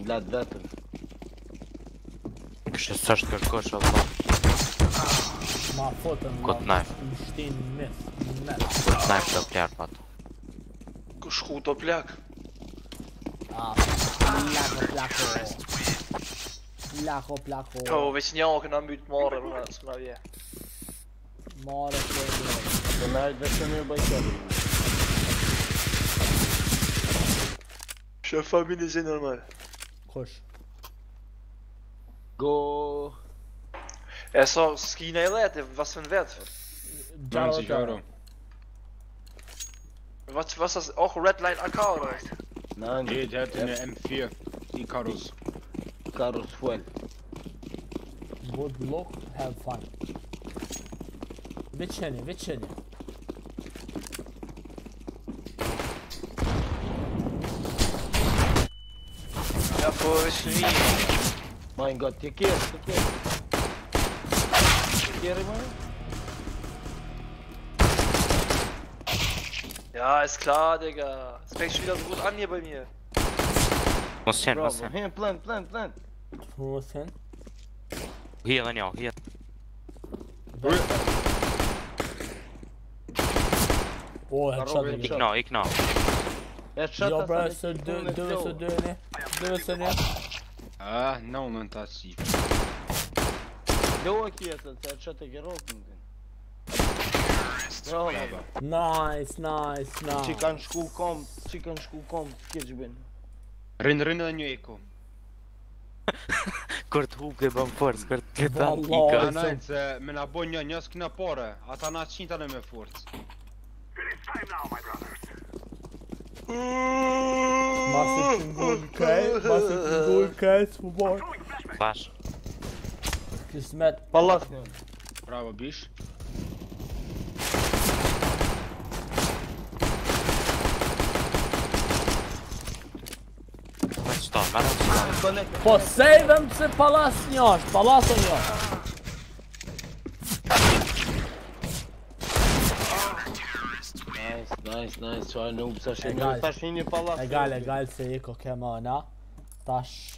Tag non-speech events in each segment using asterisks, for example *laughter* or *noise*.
блядь, де ти? Ще Сашка Roche. Go. ist só skin elétrica, was für ein Wert? 90 Euro. Was, was ist das? Auch Redline AK oder was? Nein. Nee, der hat eine M4. Die Karos. Karos voll. Good luck, have fun. Witcher, Witcher. Wo ist wie? Mein Gott, hier geht, hier geht. Hier immer. Ja, ist klar, Digga. Es fängt schon wieder so gut an hier bei mir. Was denn, was denn? Hier, plant, plant, Wo ist denn? Hier, rein ja, hier. Oh, headshot. Ignore, ignore. Headshot. Yo, bro, so do, do, so do, ne? Leve se një Ah, në unë në të Deu aqui essa, kjesën, se atë që të në Nice, nice, nice Që kanë shku kom, që kanë shku kom, kje që bënë Rinë, rinë dhe një eko *laughs* Kër të hukë e bëmë forës, kër të këta në pika Kër në nëjnë, se me në bo një njës këna pare, ata në qinta në me forës now, my Massive Gold Case, Massive Gold Case, for boy. Flash. Kismet. Vallahi. Bravo bicho. Stop, I don't stop. Po sejvem se palasin jash, palasin senhor. Nice, nice, që ajë nuk përshinë një pëllatë E gale, gale se jeko kema ëna Tash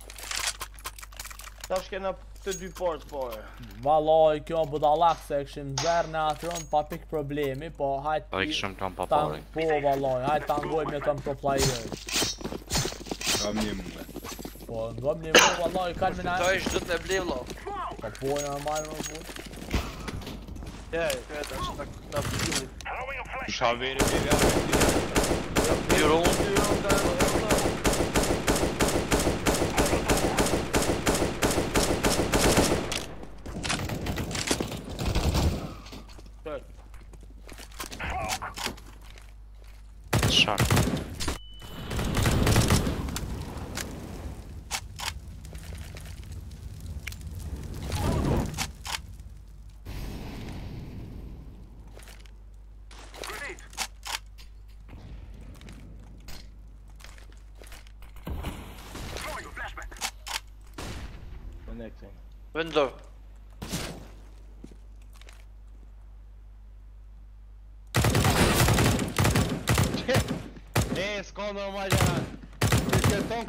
Tash kena të dy portë pojë Valoj, kjo më bëda se e këshim zërë në atërën Pa pik problemi, po hajtë Pa po, po, i këshim të më pori Po, valoj, hajtë të angojë me të më të plajërë Në gëmë një më Po, në gëmë një më valoj, i kalë më në në në në në në në Po, në në në në Puxar a beira, pegar. Melhorou um.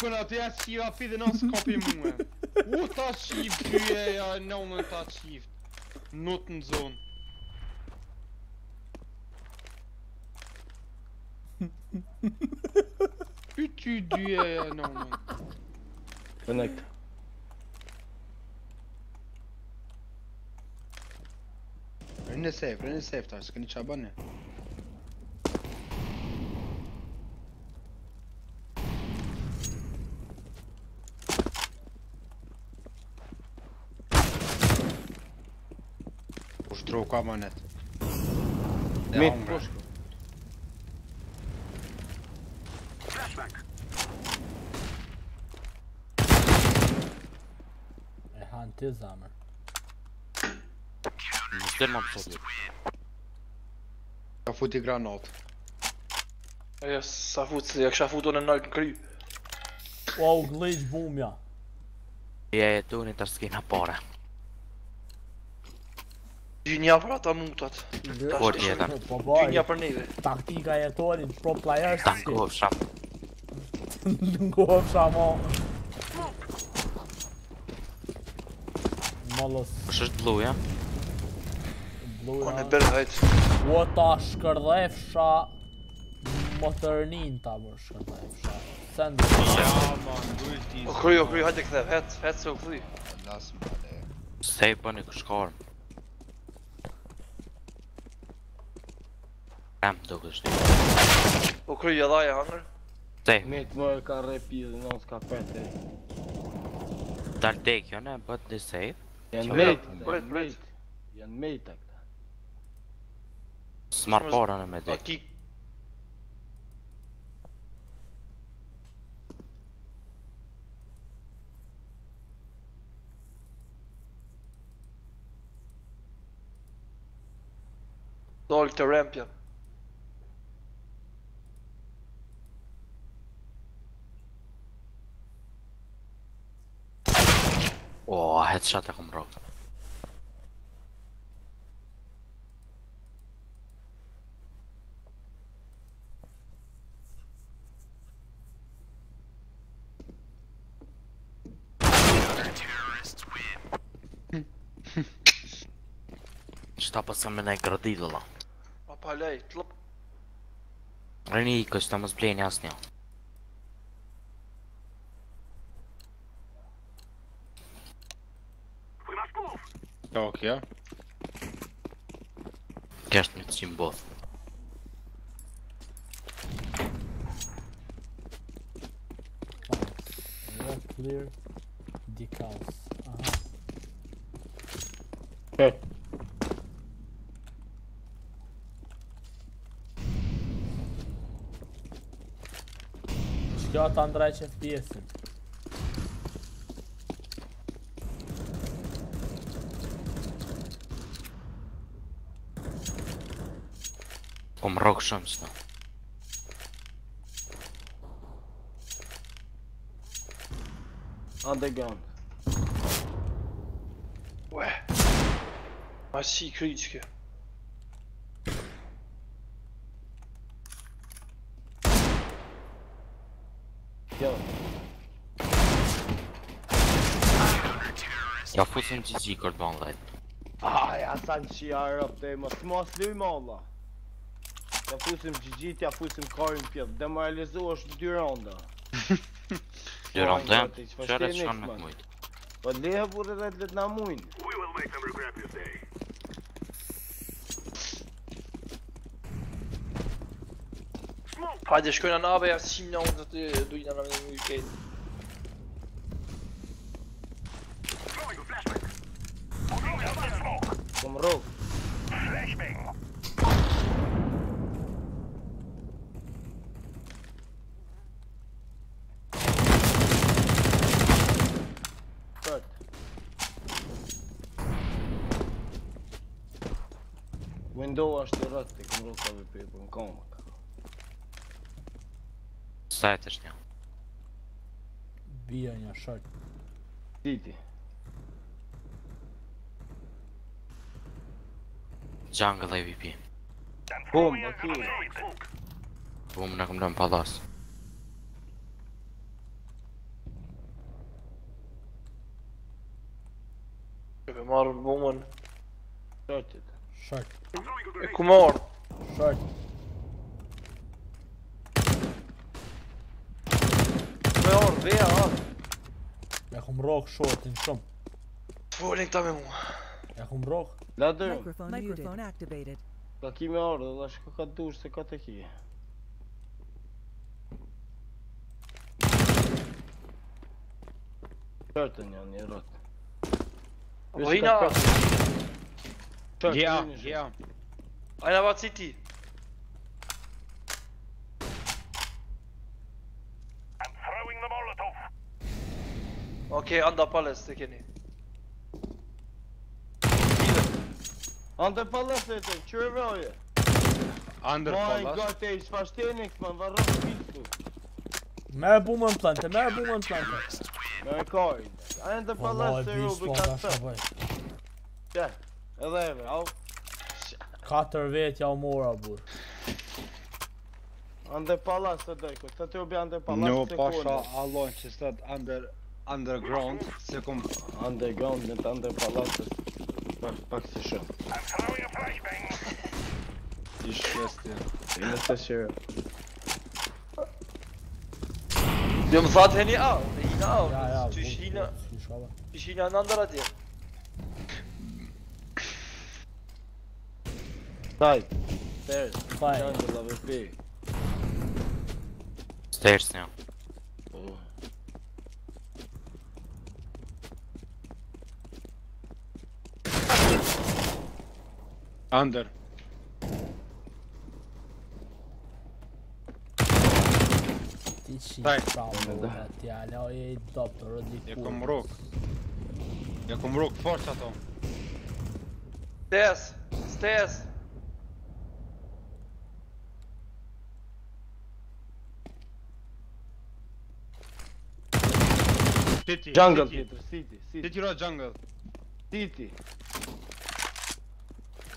Konat, ja ci rapi dhe nësë kapi muhe. U ta shift, pyje ja në unë ta shift. Not në zonë. Pyty dyje ja në unë. Connect. Rënë safe, rënë safe tash, s'keni çabane. Stroke, amanet. Mit pušku. E han ti zamër. Mos të më pësot. Ka futi granat. Ja, sa futi, ja kisha futur në nalë në kry. Wow, glitch bumja. Ja, e tu në të skina pora. Gjinja për ata mund të atë Por një po, po, Gjinja për neve Taktika jetonin, pro player shkësit Ta nguhov shamo Ta shamo Mollos Kështë është blu, ja? Blu, ja? Kone berë Ua ta shkërdhefsha Më të rënin ta më shkërdhefësha Sendë Ja, ma, në O hajtë hetë, hetë se u kryu Lasë më Sej për një kërshkarë Kam të duke shtu U kry jelaj e hangër Te Me të mërë ka repil në nësë ka përte Dar të ekjo e bët në sejt Jënë mejtë Bret bret Jënë mejtë e këta e me të ekjo Dolk të rempjën اوه هيد شات يا خمراوي شتا بصل من هيك رديد والله بابا لاي طلب غني كوستا مزبلين يا سنيو Ook, ja. Kerst met symbool. Clear decals. Aha. Okay. Ждет Андрей сейчас песен. Omhoog soms nog. Underground. Ouais. А секретики. Jag får sån GG-kort vanligt. Ah, jag sann up det måste måste du måla. Ja fusim Gigi, ja fusim Karin pjev Demoralizu është dy ronda Dy ronda? Qare e shkan me të mujt Po lehe e dhe dhe të na mujn Pa dhe shkojnë në nabë e asim në ndër të dujnë në në në në Din 28 cum rău să avem pe bun, cum mă Stai, tășnea. Bine, așa. Titi. Jungle AVP. Бомба, Киев. Бомба на комнам палас. Мар Буман. Что это? Short. Come on. Short. مهور بيها يا اخو مروخ شورت نشم فوق لين تمام يا اخو مروخ لا دير مايكروفون اكتيفيتد كي مهور والله شكو كدوش سكاتكي شورتن يعني رد وهنا Ja, ja. я. City. I'm throwing the Molotov. Okay, under palace, they can. Under palace dedim, çöve Under My palace. god, ey, verstehniks man, waarom spielst du? Mehr Boomerplanter, mehr planten, Mehr coin. Under palace, der Rubik hat das. Ja. Vabbè bro. Katërvet ja mora bur. Under palace të dojku, të të ubi under palace no, të kone. No, pasha allon që stët under, underground, se kom... Underground, në të under palace Pak, pak të shumë. Ti shkesti. Ti në të shërë. Diyorum zaten ya. Yine al. Tüş yine. Tüş yine anandır hadi. Side. Stairs. Fine. Jungle AWP. Stairs now. Porra. Under. Stai. Ti ha le doppio di é culo. E com rook. E é com rook, forza Tom. Stairs. Stairs. City. Jungle, city. Pietro, city, city. City road, jungle. City.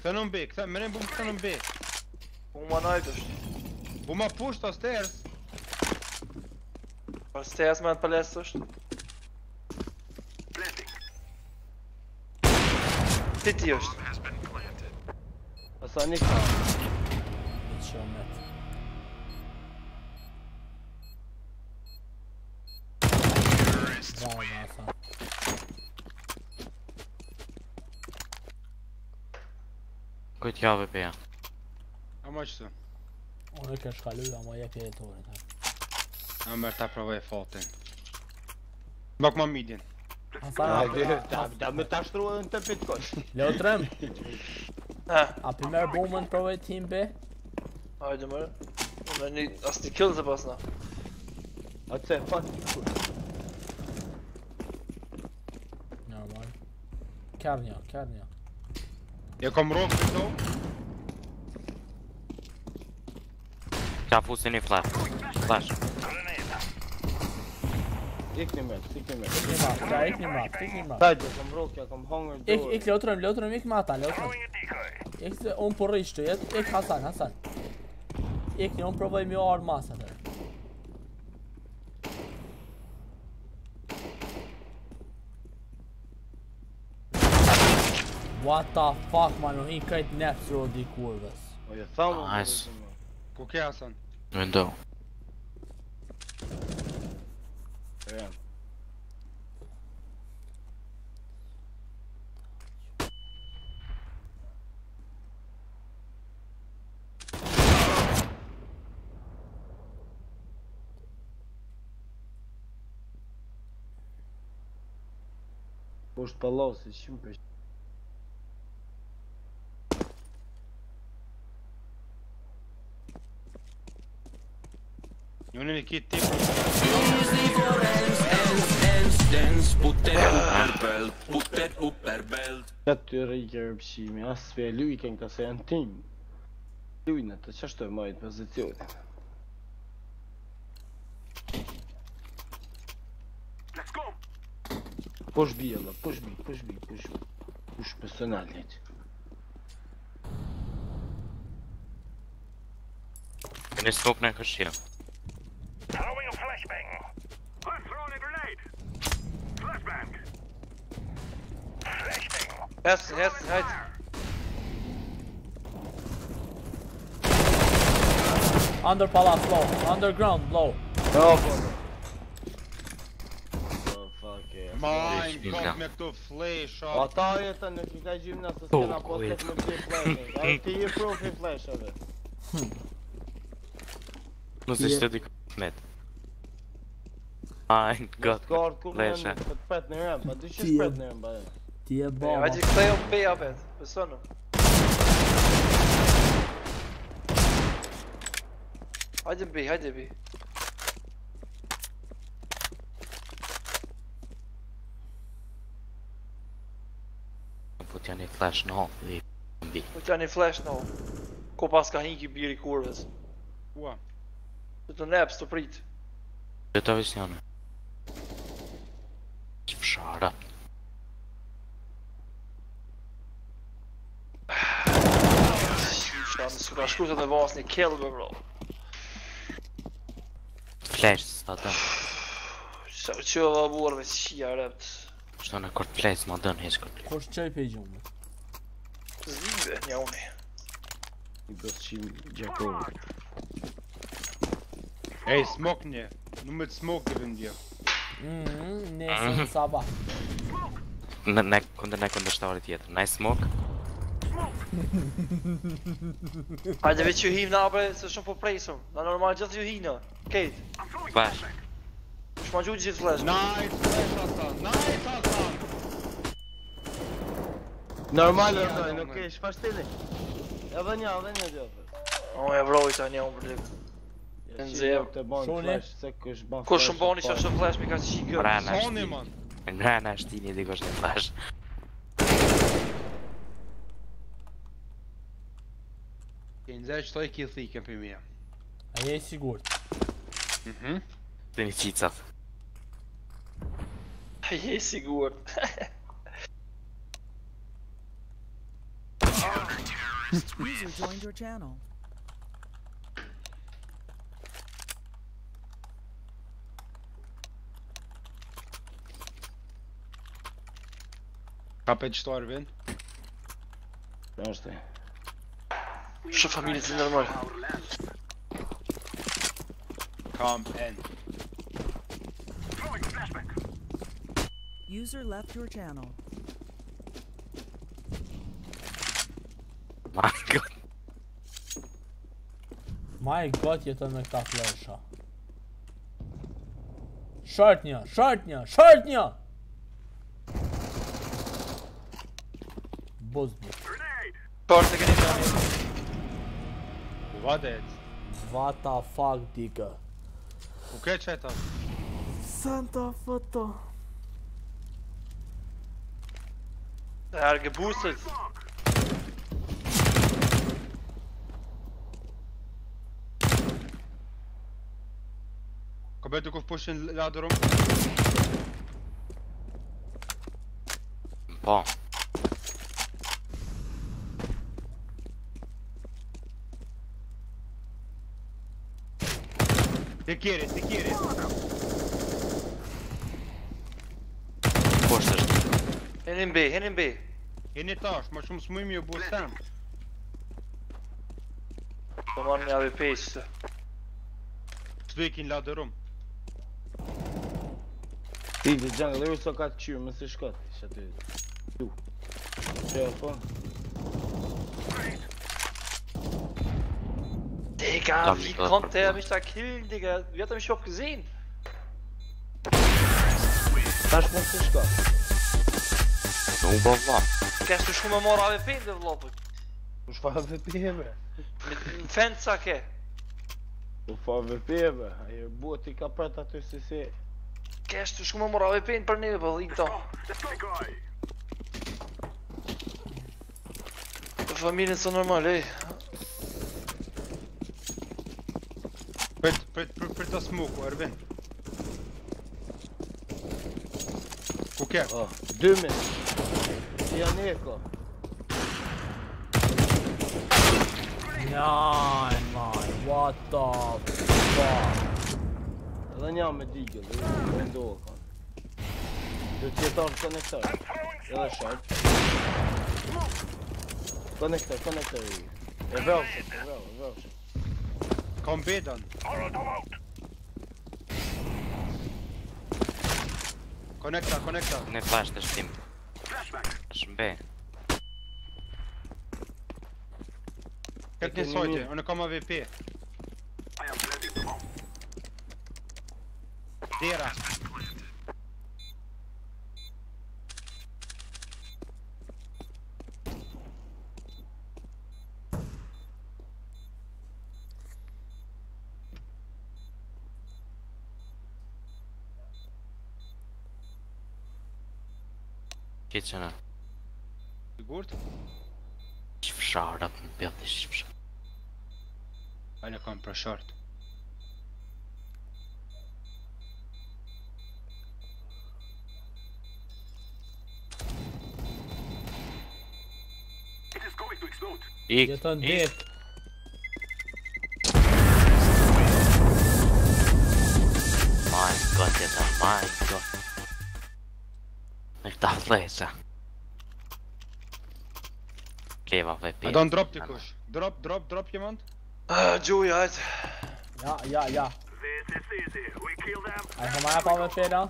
Canım B, sen benim bu canım B. Humanoidos. Uma push to stairs. Para stairs, man, palestras. City, hoje. A Sonic. Headshot, Kujt javë e pëja Ama që të Unë e kërë shkallu, ama e pëja e të ure A më bërë ta provoj e fatin Bak ma midin Da me ta shtru edhe në të bitkoj *laughs* Leo Trem A për merë bomën provoj team B Ajde mërë Unë e një asë kill se pasna A të se, fatin Normal Kërë një, kërë një Ja kom rogë këtë do Qa fusin i flash Flash Ik një me, ik një po me, ik një me, ik një me, ik një me, ik një me, ik një me, ik një me, ik një me, ik një me, ik një me, ik një me, ik një me, një What the fuck, mano? Encanto natural de curvas. Olha, salva. Nice. Qual que é, Hassan? Então. É. Может, полосы, чем почти. Në kiti EZ po. for ENCE, ENCE, ENCE, ENCE PUTET UPER BELT, PUTET UPER BELT Gjatë të rrejkërë pëshimi, asve lujken ka se janë tim Lujnet, është ashtë të majit pësicionit Let's go Push bjella, push, push, push, push Push pësonalit Kënë i shtok në e këshëje Herz, Herz, Herz. Under palace, low. Underground, low. Oh Майн, как мне кто флеш, а? Хватает, а нафига гимна со стена, после мы все флеши. А ты и профи флешевы. Nu se știe de met. Ai, gat. Score cu flash. Pe pet ne-am, pe duci și pet ne-am, Ti e bomba Vaj që këta jo pej apet Dhe së në Hajde bi, hajde bi po Një flash në hofë dhe i p***n bi Një po t'ja një flash në hofë Ko pas ka hinki bjeri kurves Ua Dhe të nebës të prit Dhe të avis njënë Që fësha Ani s'ka shku se të vas një kill për bro Flash së të dëmë Qa u që vë burë me qia që rëpt Qëta në kërë flash s'ma dëmë heç kërë Kërë që qaj pejgjë më? Zive një unë I bës të qimë gjakovë Ej, smok një Në me të smok e vendja Mmmmm, nëjë së në *laughs* sabat Në, në, këndër në këndër shtarit jetër Në smok Në smok Hajde dhe ju hiv nabre se shumë po presëm Na normal gjithë ju hiv në Kate Bash Shma gjithë gjithë flash Nice flash asa Nice asa Normal asa Nuk e shpash të E Edhe një edhe një edhe Oh e vroj isa një unë përlik Kushtë më bëni që flash mi ka që që gjithë Kushtë më bëni që është flash mi ka që që gjithë Kushtë më bëni që është flash mi ka для человека язык, например. А я есть Сигурд. Угу. Принтицев. А я и Сигурд. Капец, что your channel. Kapet står Шефа милиции нормально. Come in. User left your channel. My god. My god, je to nekta fleša. Šatnja, šatnja, šatnja! Bozbo. Porte ga nisam. Warte jetzt. What the fuck, Digga. Okay, Chatter. Santa Foto. Er geboostet. Komm, bitte auf pushen, lade rum. Boah. Te kjeri, te kjeri Po është është Heni po në bëj, heni në bëj Heni është, ma shumë së më jo bërë sen Të marë një avi pejsë Së dhe Ti dhe jungle, ju së ka të atë e... Shë e... Digga, Darf wie äh, konnte er mich da killen, Digga? Wie hat er mich überhaupt gesehen? Da springt Fischka. Oba lá. Queres tu chumar uma hora AVP, developer? Os para AVP, velho. Um fence, saque? O para AVP, boa, tem que apertar teu CC. Queres tu chumar uma hora AVP para nível, então? A família são normal aí. Put, put, put, put a smoke, Arvin. Kukie. O, dymy. Janeko. Nein, man. What the fuck. Ale nie mamy digel, to jest dołka. To cię tam konektor. Jeden short. Konektor, konektor. Ewelszy, ewelszy. Kom B dann. Conecta, conecta. Не плащаш тим. Аж Б. Как не сойте, он кома ВП. Дера. Git canım. Sigort? Hiçbir şey Rabbim bir anda hiçbir şey. Olha, compra short. İlk, Yat on ilk. My god, tá- my god. Niech tam Dan drop the kush. Drop, drop, drop iemand. Uh, ah, uit. Ja, ja, ja. We kill Hij gaat mij op met dan.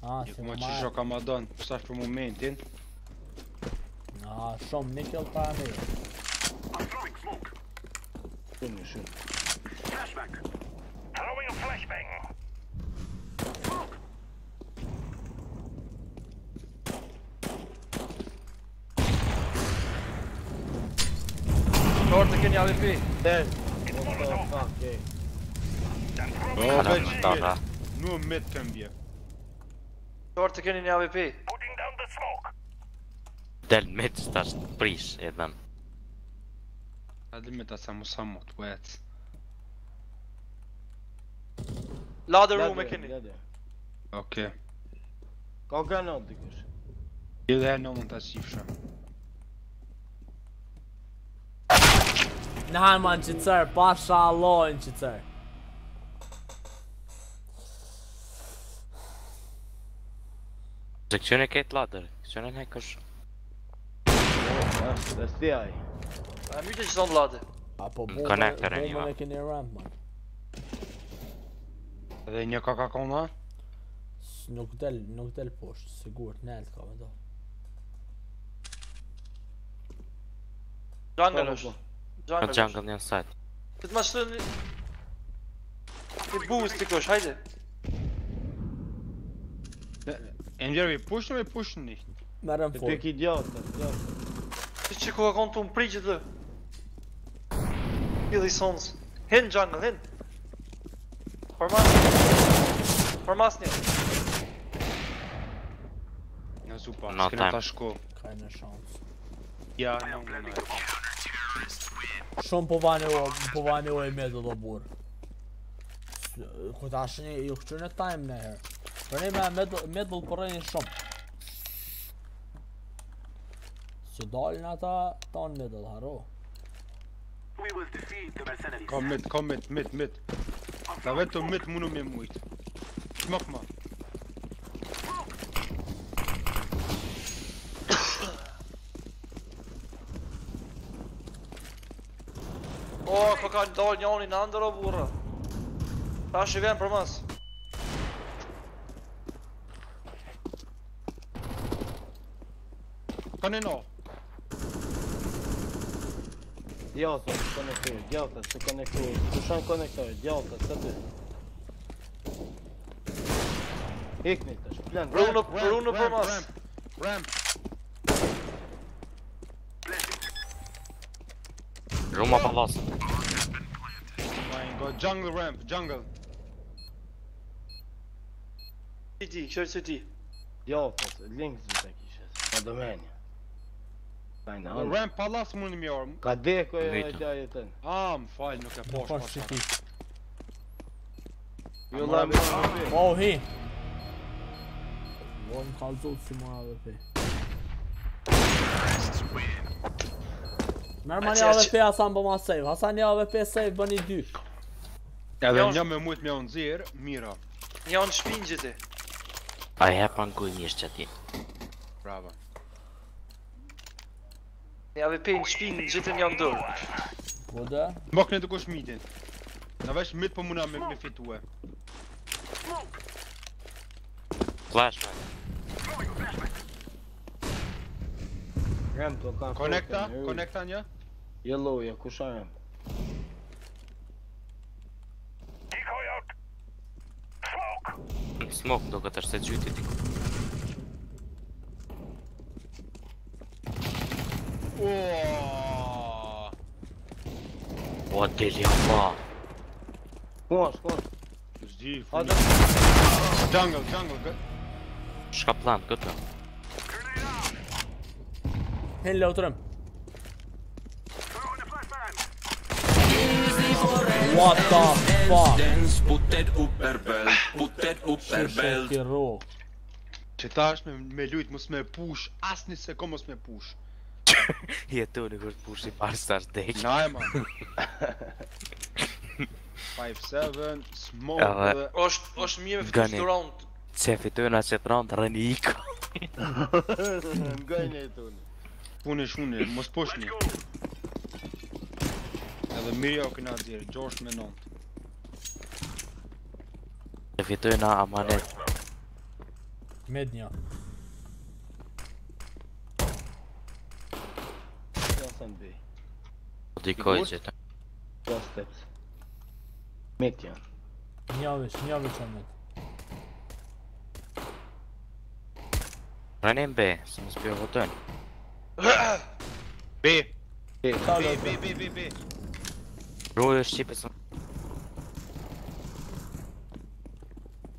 Ah, Ik moet je zo maar doen. Staat voor moment in. Ah, som nickel paar meer. nu, zo. Flashback. Throwing Lord të keni AVP Dead What the fuck, gang Karam, tata Nuk me të kem bje Lord të keni një AVP Putting Del me të stas të pris, e dhem Adi me të sa mu të vajtë Lade room e keni Oke Ka granat dikush Gjithë e në mund të qifë shumë Në Nëhanë ma në qëtësër, pa Allah në qëtësër Se këqën e këtë ladër, këqën e në hekër shumë Dhe sti aji A mytë që zonë ladër A po bomën e këni rëndë man Dhe një ka ka këmë në? Nuk del, nuk del poshtë, sigur në nëllë ka me do Jungle është Jungle. Not не near side. Ты машину... Ты буст тыкаешь, хайди. Эндер, вы пушим или пушим их? Барам фор. Ты какие делать-то? Ты че, как он там придет? Или Sons. Хен джангл, хен. Формас. Формас нет. Na super, ich bin Keine Chance. Ja, no, no, no. shumë po vane o, po vane o e me do bur Kujta ashtë një, ju këtë në time në herë Për një me me do të përrejnë shumë Që dalin ata, tanë me do të haro Ka mit, ka mit, mit, mit Da vetë mit mundu me mujtë Shmok ma ka ndalë një në ndër o burra Ta pra është i për mësë Ka një në Djalëtë, që ka në të të të të të të të të të të të të të të të jungle ramp, jungle. City, kör city. Ya линк за такие сейчас. Надо меня. Fajne, on... Ram Palace më në mjërë Ka dhe ko e ajta jetën A, më falj, nuk e posh Pas që ti Jo la më në O, hi O, më Hasan bana save Hasan niye AVP save bana 2 Ja, Jan... Jan moet ons onzeer, Mira. Ja, Jan Spien zitten. Ah ja, Panko hier zitten. Bravo. Ja, we pijn Spien zitten Jan door. Wat dat? Mag niet ook midden. Dan wees met Pomona met mijn fit toe. Flashback. Ramp, connecta, connecta, ja? Yellow, ja, kusha ramp. スモークとか出したら銃出てくるおお Вот дилемма. Кон, кон. Жди, фуни. Джангл, джангл. Шкаплан, кто там? Hello, Trump. What the fuck Dance putet u perbel Putet u perbel Shë shë Që ta është me, me mos me push As një sekund mos me push *laughs* Je të unë kërë të push i parë së tash dek Na e ma 5-7 Smoke dhe Oshë osh mje me fitu së të round Që e fitu e nga që të round rën i iko *laughs* Gajnë e të unë Punë e mos push një o këna djerë, gjosh me Deve Dhe fitoj na Amanet. Medňa. Já jsem B. Odikojte tam. Just steps. Medňa. Měl měl bys Amet. Hrajem B, B B B B. B. B, B, B, B, B. Rules chip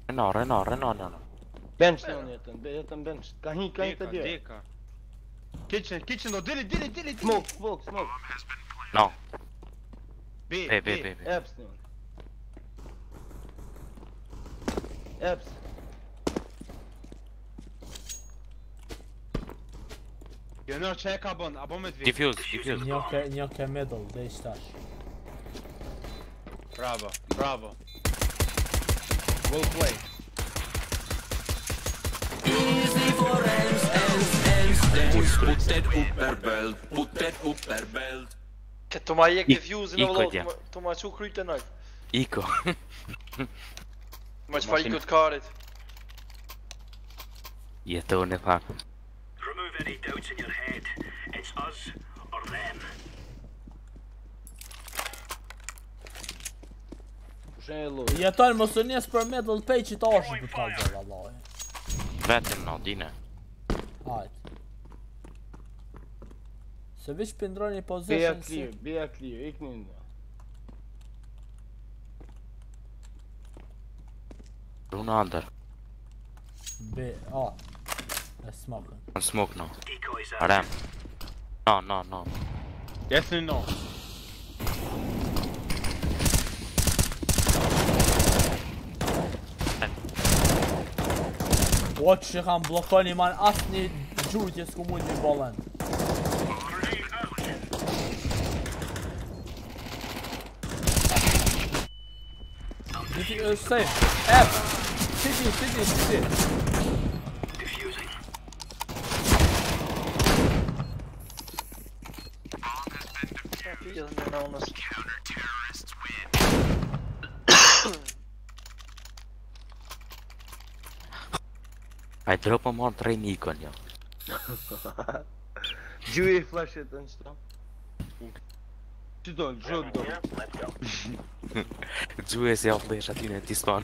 Renor, Renor, Renor, Renor. Bench on jetën, jetën bench. Ka hi, ka hi të dje. Deka, Kitchen, kitchen do, dili, dili, dili, dili. Smoke, smoke, smoke. No. B, B, B, B. B. Eps, njën. Eps. Jënër që e ka bën, a bën me të vijë? Diffuse, diffuse. Një ke, një ke middle, dhe i stash. Bravo, bravo. Well played. Easy for hands, hands, hands, Put that upper belt, put that upper belt. To ma jek the views në vëllot, to ma që kryjtë e nëjtë. Iko. ma që fa ikot karit. Jeton e pak. Remove any doubts in your head. It's us or them. shëllu mos tërë mosë njësë për me të dhe pej që të ashtë për të gjërë Allah Vetëm në dine Hajt Se vish për ndronë një pozishën Bia klirë, bia klirë, ik një një Runa ndër B, a E smokën Në smokën, a rem No, no, no Jesë një në Ot që kam blokoni man asë një gjurëtje s'ku mund një bolen City is safe F City, city, city Diffusing Bomb has been defused. Dropa more train icon, yo. Do you flash it and stuff? Stone, John é Dzu jest ja odleję atinę Tiston.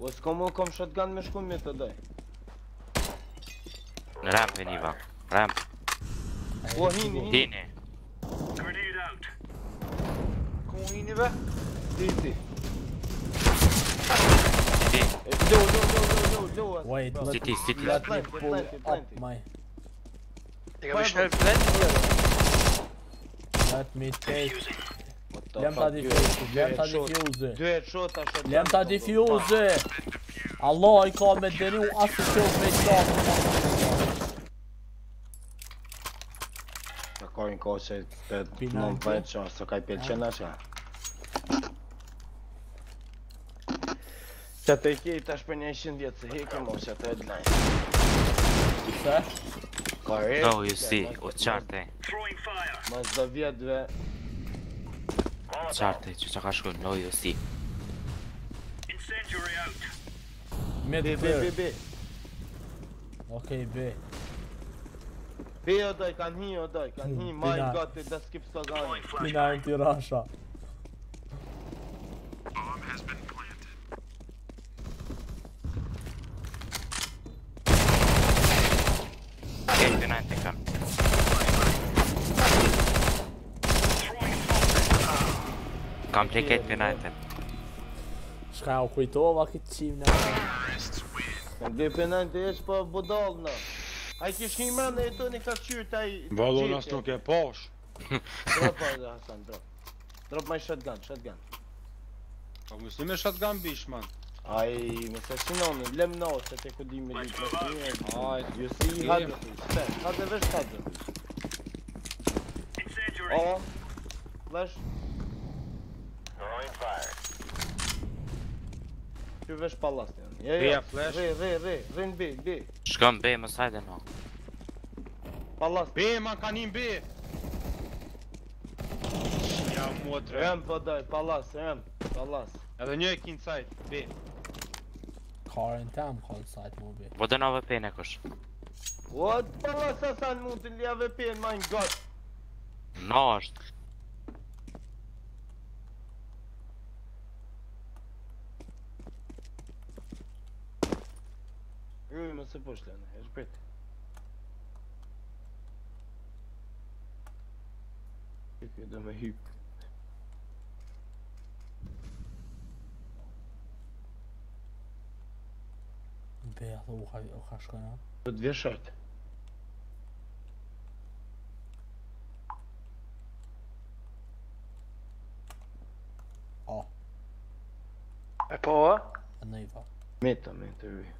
Was komu kom shotgun me shkum të doj? Në ram të njëva, ram. Po hini, hini. Hini. Grenade out. Ku E, do, do, do, do. Wait, bro. City, city. Let me pull up my... They got a plant here. Let me take... Лента дифьюзи, лента дифьюзи. Лента дифьюзи. Allah i ka me deri u asë që u pejtë Në kojnë kohë që të non përqë, së ka i pelqenë Qa të ike i tash për një shënë vjetë se heke mo qa të headline Qa? Oh, no, you see, u e Ma zdo vjetë dve e, që që ka shku, no, you see Me të tërë B, B, B, B Okej, B hi odoj, kan hi, odoj, hmm, hi, my god, të skip së gani Kina e në tira asha kam play ketë për Shka u kujtova këtë qimë në nëjë Në gëj për nëjë të për budolë në A i kishë një mëndë e të një qyrë të Valo në nuk e posh Drop po, dhe Hasan, drop Drop my shotgun, shotgun A më së me shotgun bish, man A i më së shë lem në oshë të këtë dimi një për të një A i të gjësi i hadë të të ty vesh pallat. Ja, ja, flash. Re, re, re, re në B, B. Shkam B më sa edhe më. Pallat. B më ka nin B. Ja, mua trem po dai pallas, em, pallas. Edhe një ekin sajt, B. Karën tam kol sajt më B. Po do na vë pe kush. What? Po, pallas sa mund të lja vë në my god. Nosht. Eu né? não sei pôr estranho, respeito. Eu que dar uma hip. o rasco não. que de ver short. Ó. Oh. É para o A? A Neiva. Meta, meta, eu vi.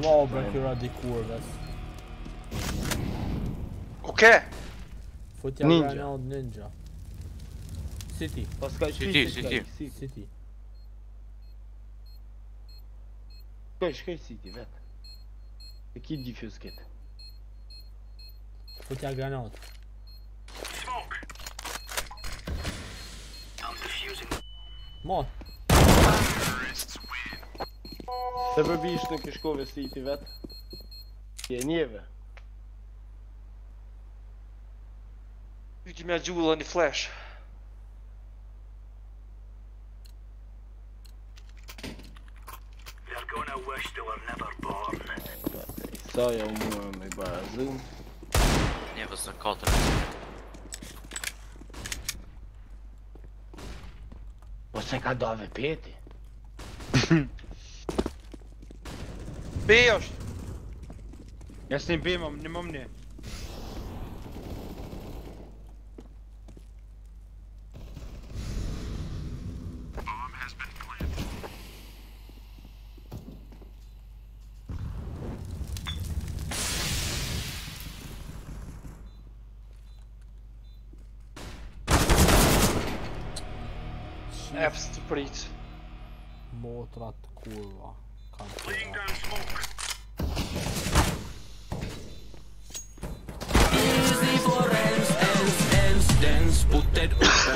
LOL branqueira de curvas. O quê? Fute ninja. Não, ninja. City. Posso ficar City, City. City. City. Kaç kaç City vet. Aqui diffuse kit. Fute a granada. Smoke. I'm defusing. Morto. Se për bish nuk i shkove si i ti vet je e njeve Ti me a gjullo një flash Sa ja u mua me i bara zoom Njeve së në katër Po se ka dove peti *laughs* B është Ja si në B më në më më F të Motrat kurva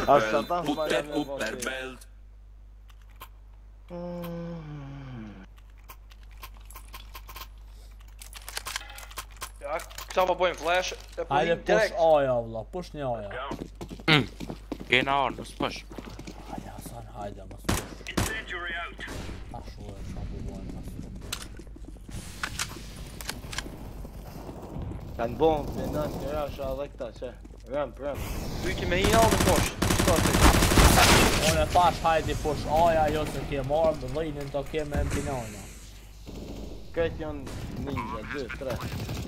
Aşağıdan Put that upper belt. Ja, knap op een flash. Eine push ya yavla, push ne A ya? Genau, das push. Hadi Hasan, hadi ama. Kanë bom, minën, kërë është edhe këta, që Rëm, rëm Ty ki me hinë alë në posh Shkote On e thash hajdi posh aja jo të ke marë Dhe dhejnë të ke me MP9 Këtë janë ninja, 2, 3